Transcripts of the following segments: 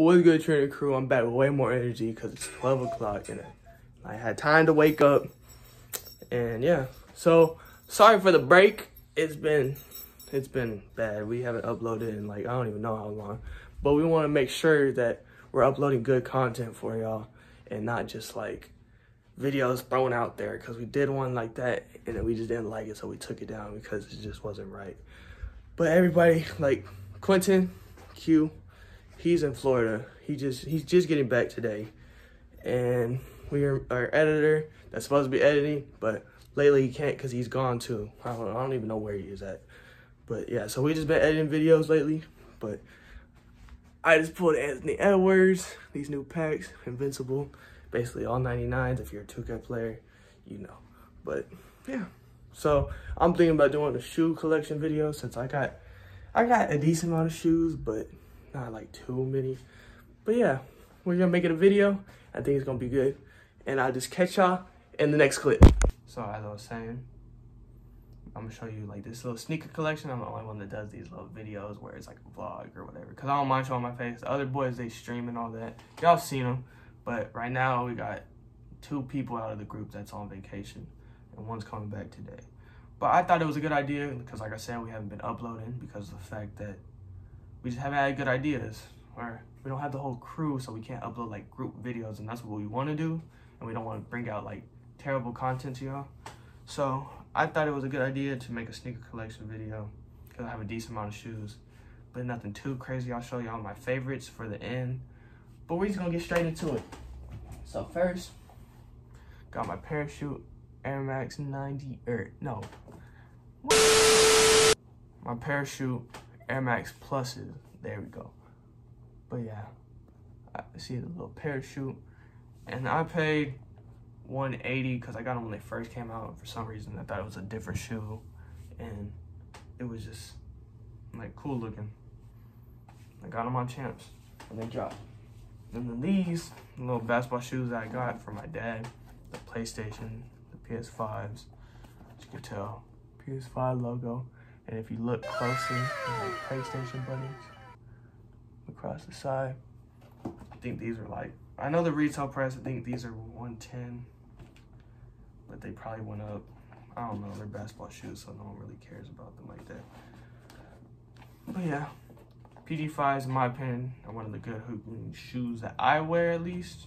What's good, Trinity Crew? I'm back with way more energy because it's 12 o'clock and I had time to wake up. And yeah, so sorry for the break. It's been it's been bad. We haven't uploaded in like I don't even know how long, but we want to make sure that we're uploading good content for y'all and not just like videos thrown out there because we did one like that and then we just didn't like it so we took it down because it just wasn't right. But everybody like Quentin Q he's in Florida. He just he's just getting back today, and we are our editor that's supposed to be editing, but lately he can't because he's gone too. I don't, I don't even know where he is at. But yeah, so we just been editing videos lately. But I just pulled Anthony Edwards, these new packs, Invincible, basically all 99s. If you're a 2K player, you know. But yeah, so I'm thinking about doing a shoe collection video since I got I got a decent amount of shoes, but not like too many. But yeah, we're gonna make it a video. I think it's gonna be good. And I'll just catch y'all in the next clip. So as I was saying, I'm gonna show you like this little sneaker collection. I'm the only one that does these little videos where it's like a vlog or whatever. Cause I don't mind showing my face. The other boys, they stream and all that. Y'all seen them. But right now we got two people out of the group that's on vacation and one's coming back today. But I thought it was a good idea because like I said, we haven't been uploading because of the fact that we just haven't had good ideas. Or we don't have the whole crew so we can't upload like group videos and that's what we want to do. And we don't want to bring out like terrible content to y'all. So i thought it was a good idea to make a sneaker collection video because i have a decent amount of shoes. But nothing too crazy. I'll show y'all my favorites for the end. But we're just gonna get straight into it. So first got my parachute air max 90 or er, no. My parachute Air Max Pluses. There we go. But yeah, I see the little parachute. And I paid 180 because I got them when they first came out. For some reason, I thought it was a different shoe. And it was just like cool looking. I got them on Champs and they dropped. And then these little basketball shoes I got for my dad, the PlayStation, the PS5s, as you can tell, PS5 logo. And if you look closely, like PlayStation buttons across the side. I think these are like, I know the retail price, I think these are 110 but they probably went up. I don't know, they're basketball shoes, so no one really cares about them like that. But yeah, PG5s, in my opinion, are one of the good hooping shoes that I wear at least.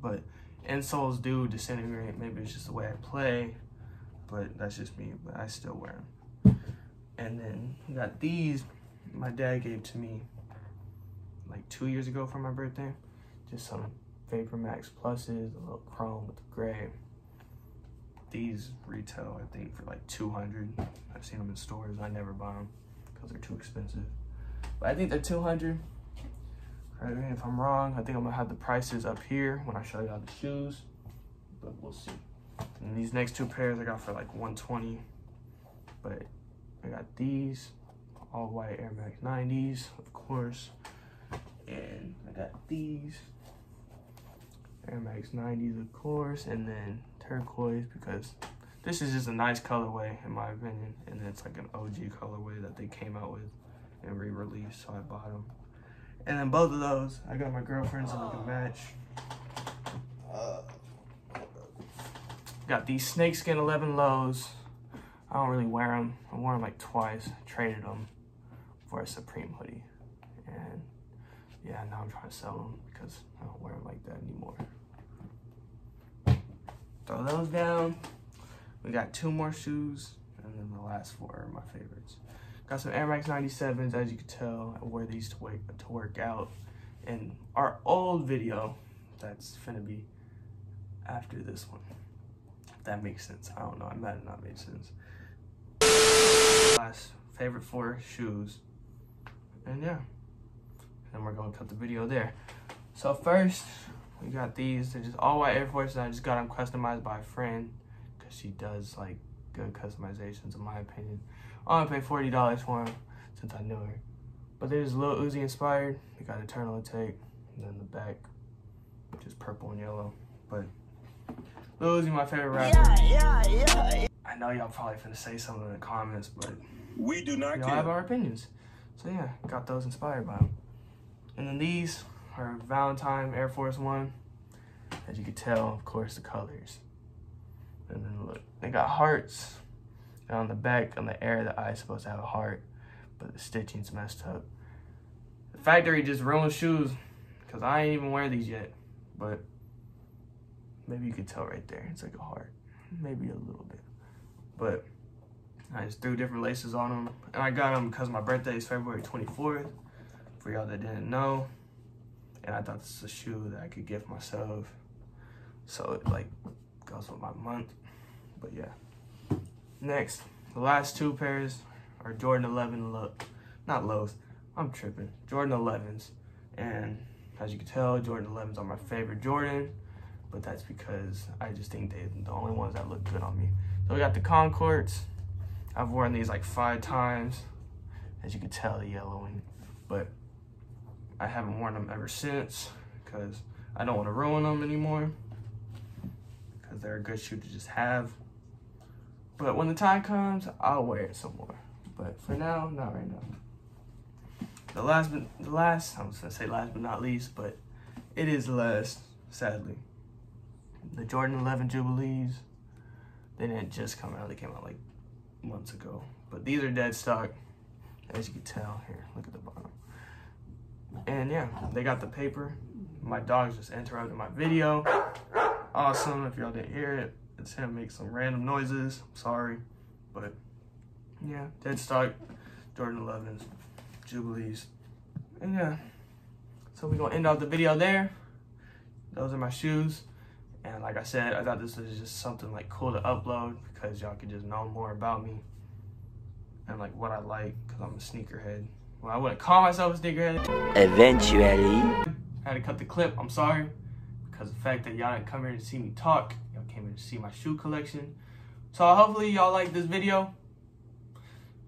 But insoles do disintegrate. Maybe it's just the way I play, but that's just me. But I still wear them. And then we got these my dad gave to me like two years ago for my birthday. Just some Vapor Max Pluses, a little chrome with the gray. These retail, I think, for like 200. I've seen them in stores. I never buy them because they're too expensive. But I think they're 200. Correct me if I'm wrong. I think I'm gonna have the prices up here when I show y'all the shoes, but we'll see. And these next two pairs I got for like 120, but I got these all white Air Max 90s, of course. And I got these Air Max 90s, of course. And then turquoise because this is just a nice colorway in my opinion. And it's like an OG colorway that they came out with and re-released, so I bought them. And then both of those, I got my girlfriend's so can match. Uh, got these snakeskin 11 lows I don't really wear them. I wore them like twice. Traded them for a Supreme hoodie. And yeah, now I'm trying to sell them because I don't wear them like that anymore. Throw those down. We got two more shoes. And then the last four are my favorites. Got some Air Max 97s, as you can tell. I wear these to, wake, to work out. In our old video, that's gonna be after this one. If that makes sense. I don't know. I might have not made sense last favorite four shoes. And yeah, and we're gonna cut the video there. So first, we got these. They're just all white Air Forces. I just got them customized by a friend because she does like good customizations in my opinion. I only paid $40 for them since I knew her. But they're just Lil Uzi inspired. They got Eternal Atake. And then the back, is purple and yellow. But Lil Uzi, my favorite rapper. Yeah, yeah, yeah. I know y'all probably finna say something in the comments, but we do not y'all have our opinions. So yeah, got those inspired by them. And then these are Valentine Air Force One. As you can tell, of course, the colors. And then look, they got hearts. And on the back, on the air, the eye is supposed to have a heart, but the stitching's messed up. The factory just ruined shoes, because I ain't even wear these yet. But maybe you could tell right there, it's like a heart. Maybe a little bit. But I just threw different laces on them. And I got them because my birthday is February 24th, for y'all that didn't know. And I thought this is a shoe that I could gift myself. So it like goes with my month. But yeah. Next, the last two pairs are Jordan 11 look, not lows. I'm tripping. Jordan 11s. And as you can tell, Jordan 11s are my favorite Jordan. But that's because I just think they're the only ones that look good on me. So we got the Concords. I've worn these like five times. As you can tell, the yellowing. But I haven't worn them ever since because I don't want to ruin them anymore because they're a good shoe to just have. But when the time comes, I'll wear it some more. But for now, not right now. The last, but the last, I was gonna say last but not least, but it is last, sadly. The Jordan 11 Jubilees, they didn't just come out, they came out like months ago. But these are dead stock, as you can tell. Here, look at the bottom. And yeah, they got the paper. My dog's just interrupted my video. Awesome, if y'all didn't hear it. It's him make some random noises. Sorry, but yeah, dead stock, Jordan 11s, Jubilees. And yeah, so we're gonna end off the video there. Those are my shoes. And like I said, I thought this was just something like cool to upload because y'all could just know more about me and like what I like because I'm a sneakerhead. Well, I wouldn't call myself a sneakerhead. Eventually. I had to cut the clip. I'm sorry because the fact that y'all didn't come here to see me talk, y'all came here to see my shoe collection. So hopefully y'all liked this video.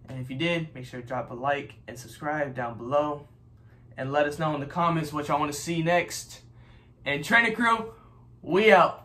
And if you did, make sure to drop a like and subscribe down below. And let us know in the comments what y'all want to see next. And Training Crew, we out.